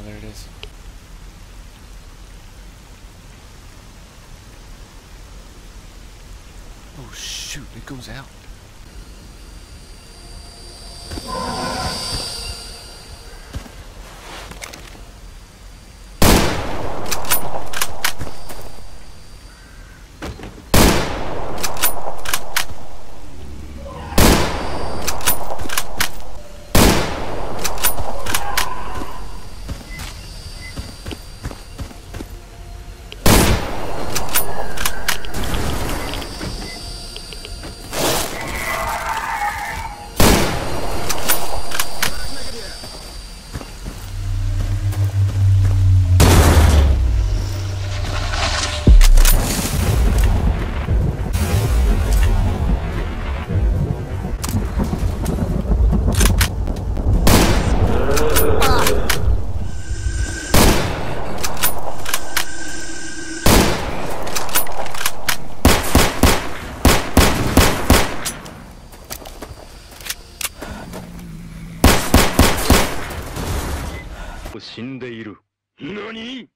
Oh, there it is. Oh shoot, it goes out. 死んでいる。何？